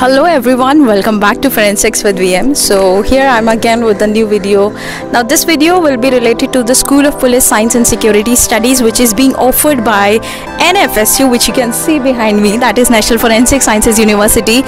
Hello everyone, welcome back to Forensics with VM. So here I'm again with a new video. Now this video will be related to the School of Police Science and Security Studies which is being offered by NFSU which you can see behind me that is National Forensic Sciences University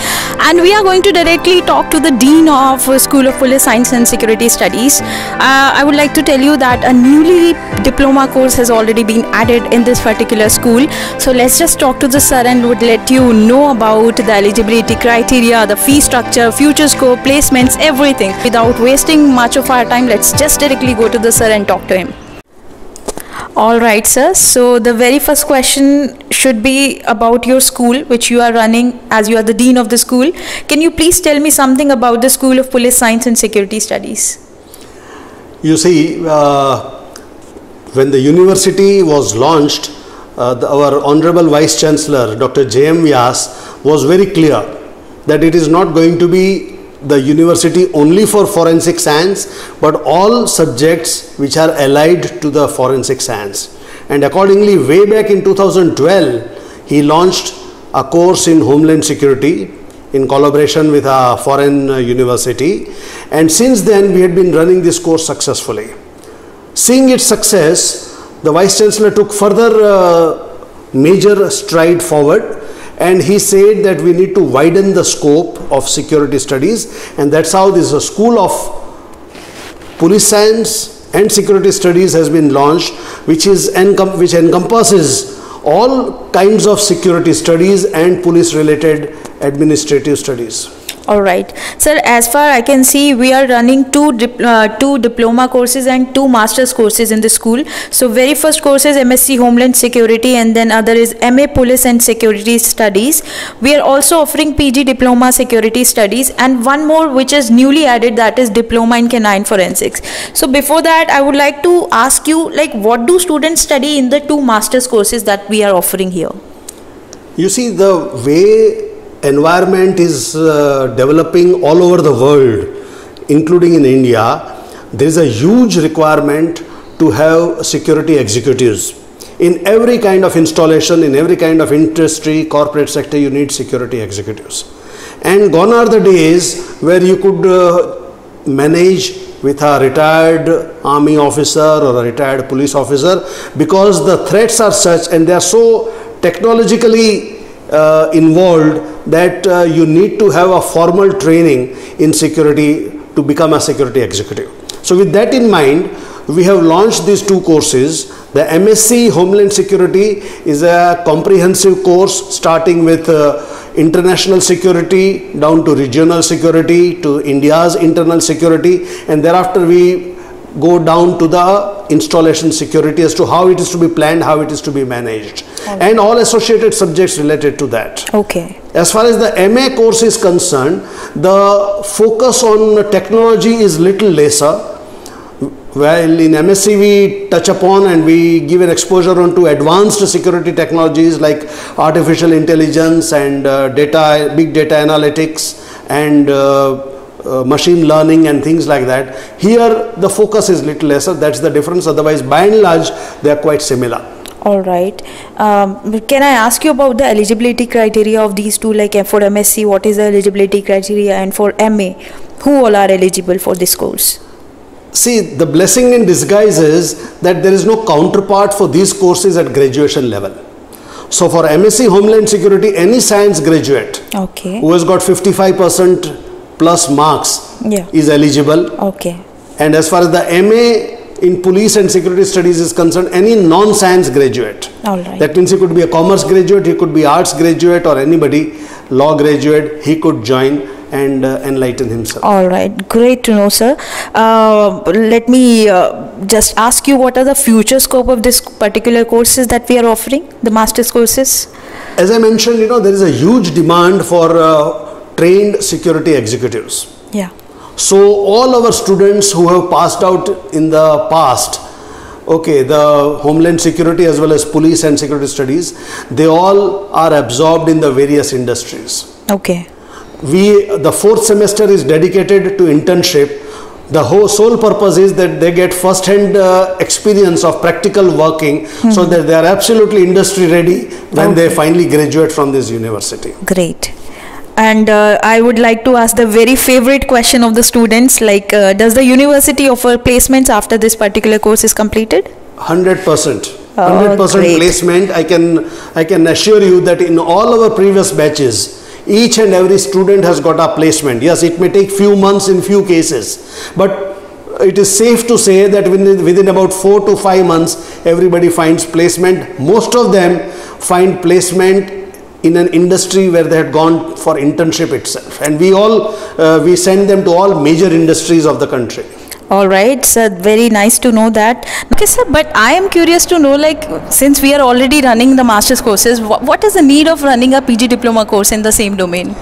and we are going to directly talk to the Dean of School of Police Science and Security Studies. Uh, I would like to tell you that a newly diploma course has already been added in this particular school. So let's just talk to the sir and would let you know about the eligibility criteria, the fee structure, future scope, placements, everything. Without wasting much of our time, let's just directly go to the sir and talk to him. All right, sir. So the very first question should be about your school, which you are running as you are the dean of the school. Can you please tell me something about the School of Police Science and Security Studies? You see, uh, when the university was launched, uh, the, our Honorable Vice Chancellor, Dr. J.M. Vyas, was very clear that it is not going to be the university only for forensic science, but all subjects which are allied to the forensic science. And accordingly, way back in 2012, he launched a course in Homeland Security in collaboration with a foreign uh, university. And since then, we had been running this course successfully. Seeing its success, the Vice Chancellor took further uh, major stride forward and he said that we need to widen the scope of security studies. And that's how this school of police science and security studies has been launched which is which encompasses all kinds of security studies and police related administrative studies all right. Sir as far i can see we are running two dip, uh, two diploma courses and two masters courses in the school. So very first course is msc homeland security and then other is ma police and security studies. We are also offering pg diploma security studies and one more which is newly added that is diploma in canine forensics. So before that i would like to ask you like what do students study in the two masters courses that we are offering here? You see the way environment is uh, developing all over the world, including in India, there is a huge requirement to have security executives. In every kind of installation, in every kind of industry, corporate sector, you need security executives. And gone are the days where you could uh, manage with a retired army officer or a retired police officer because the threats are such and they are so technologically uh, involved that uh, you need to have a formal training in security to become a security executive. So with that in mind, we have launched these two courses. The MSc Homeland Security is a comprehensive course starting with uh, international security down to regional security to India's internal security and thereafter we go down to the installation security as to how it is to be planned, how it is to be managed okay. and all associated subjects related to that. Okay. As far as the MA course is concerned, the focus on technology is little lesser. While in MSc we touch upon and we give an exposure on to advanced security technologies like artificial intelligence and uh, data, big data analytics and uh, uh, machine learning and things like that. Here the focus is little lesser, that's the difference. Otherwise, by and large, they are quite similar. All right. Um, can I ask you about the eligibility criteria of these two? Like for MSc, what is the eligibility criteria, and for MA, who all are eligible for this course? See, the blessing in disguise is that there is no counterpart for these courses at graduation level. So for MSc Homeland Security, any science graduate okay. who has got 55 percent plus marks yeah. is eligible. Okay. And as far as the MA in police and security studies is concerned, any non-science graduate. All right. That means he could be a commerce graduate, he could be arts graduate or anybody, law graduate, he could join and uh, enlighten himself. All right, great to know, sir. Uh, let me uh, just ask you what are the future scope of this particular courses that we are offering, the master's courses? As I mentioned, you know, there is a huge demand for uh, trained security executives. Yeah. So all our students who have passed out in the past, okay, the Homeland Security as well as Police and Security Studies, they all are absorbed in the various industries. Okay. We the fourth semester is dedicated to internship. The whole sole purpose is that they get first-hand uh, experience of practical working, mm -hmm. so that they are absolutely industry ready when okay. they finally graduate from this university. Great. And uh, I would like to ask the very favorite question of the students like, uh, does the university offer placements after this particular course is completed? 100%. Oh, 100% great. placement. I can, I can assure you that in all our previous batches, each and every student has got a placement. Yes, it may take few months in few cases, but it is safe to say that within, within about four to five months, everybody finds placement. Most of them find placement in an industry where they had gone for internship itself. And we all, uh, we send them to all major industries of the country. All right, sir. Very nice to know that. Okay, sir. But I am curious to know, like, since we are already running the master's courses, wh- what is the need of running a PG diploma course in the same domain?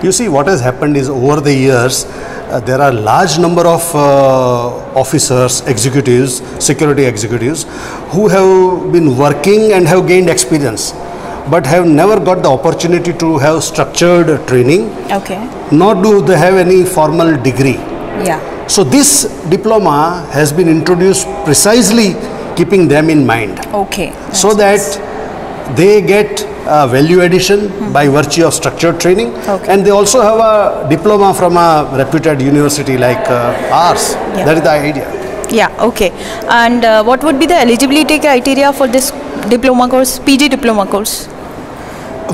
You see, what has happened is over the years, uh, there are large number of uh, officers, executives, security executives, who have been working and have gained experience, but have never got the opportunity to have structured training, Okay. nor do they have any formal degree. Yeah. So this diploma has been introduced precisely keeping them in mind Okay. so that they get uh, value addition by virtue of structured training Okay. and they also have a diploma from a reputed university like uh, ours Yeah. that is the idea Yeah. Okay. And uh, what would be the eligibility criteria for this diploma course, PG diploma course?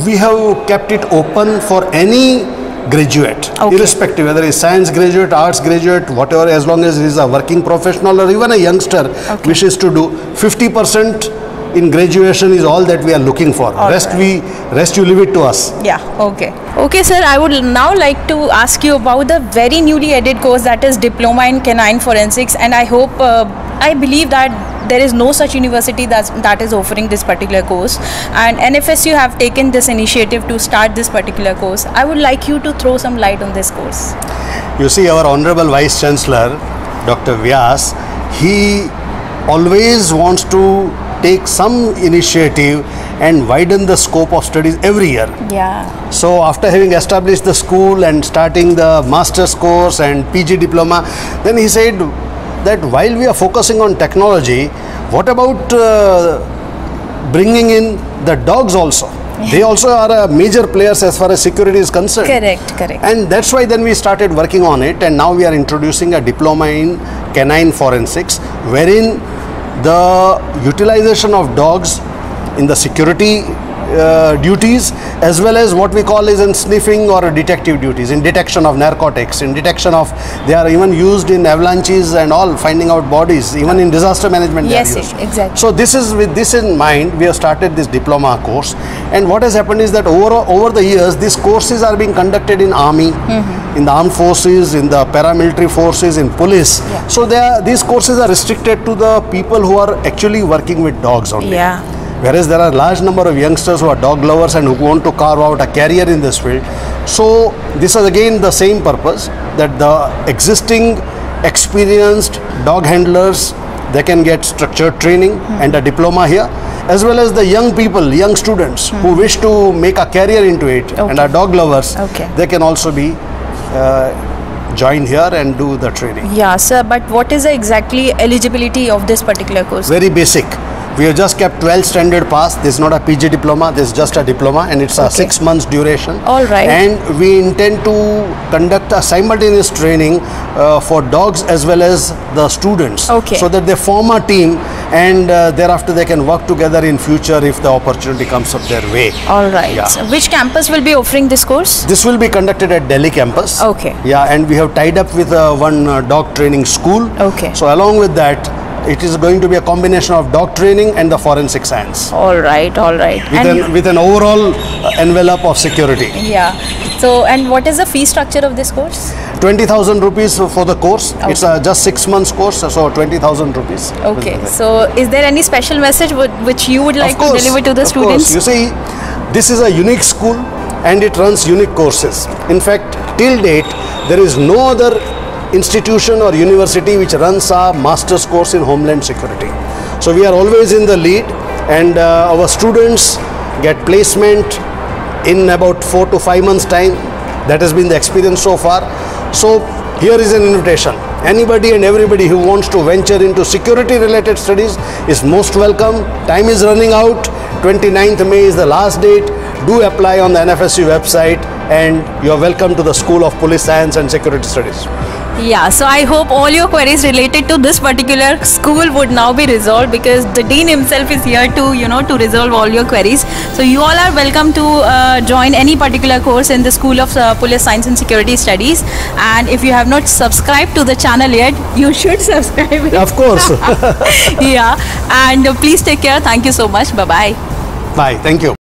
We have kept it open for any graduate Okay. irrespective whether it's science graduate arts graduate whatever as long as he is a working professional or even a youngster Okay. wishes to do 50% in graduation is all that we are looking for All rest right. we rest you leave it to us Yeah, okay. Okay, sir, I would now like to ask you about the very newly added course that is Diploma in Canine Forensics, and I hope, uh, I believe that there is no such university that's, that is offering this particular course, and NFSU have taken this initiative to start this particular course. I would like you to throw some light on this course. You see, our Honorable Vice Chancellor, Dr. Vyas, he always wants to take some initiative and widen the scope of studies every year. Yeah. So, after having established the school and starting the master's course and PG diploma, then he said that while we are focusing on technology, what about uh, bringing in the dogs also? They also are uh, major players as far as security is concerned. Correct, correct. And that's why then we started working on it, and now we are introducing a diploma in canine forensics, wherein the utilization of dogs in the security uh, duties as well as what we call is in sniffing or detective duties in detection of narcotics in detection of they are even used in avalanches and all finding out bodies even in disaster management Yes, exactly. so this is with this in mind we have started this diploma course and what has happened is that over over the years these courses are being conducted in army in the armed forces in the paramilitary forces in police Yeah. so they are, these courses are restricted to the people who are actually working with dogs only Yeah. Whereas there are a large number of youngsters who are dog lovers and who want to carve out a career in this field so this is again the same purpose that the existing experienced dog handlers they can get structured training and a diploma here as well as the young people young students who wish to make a career into it and are dog lovers Okay. they can also be uh, join here and do the training Yeah, sir, but what is the exactly eligibility of this particular course? very basic. We have just kept 12 standard pass. This is not a PG diploma. This is just a diploma, and it's a six months duration. All right. And we intend to conduct a simultaneous training uh, for dogs as well as the students. Okay. So that they form a team, and uh, thereafter they can work together in future if the opportunity comes up their way. All right. Yeah. So which campus will be offering this course? This will be conducted at Delhi campus. Okay. Yeah, and we have tied up with uh, one uh, dog training school. Okay. So along with that, it is going to be a combination of dog training and the forensic science All right, all right. with, And an, with an overall uh, envelope of security. yeah. So, and what is the fee structure of this course? 20,000 rupees for the course. It's a just six months course, so 20,000 rupees. Okay. So, is there any special message which you would like course, to deliver to the of students? Course. You see, this is a unique school and it runs unique courses. In fact, till date, there is no other institution or university which runs a master's course in homeland security. So we are always in the lead, and uh, our students get placement in about four to five months' time. That has been the experience so far. So here is an invitation. Anybody and everybody who wants to venture into security related studies is most welcome. Time is running out. 29th May is the last date. Do apply on the NFSU website and you are welcome to the School of Police Science and Security Studies. Yeah, so I hope all your queries related to this particular school would now be resolved because the dean himself is here to, you know, to resolve all your queries. So you all are welcome to uh, join any particular course in the School of uh, Police Science and Security Studies. And if you have not subscribed to the channel yet, you should subscribe. Of course. yeah, and uh, please take care. Thank you so much. Bye bye. Bye. Thank you.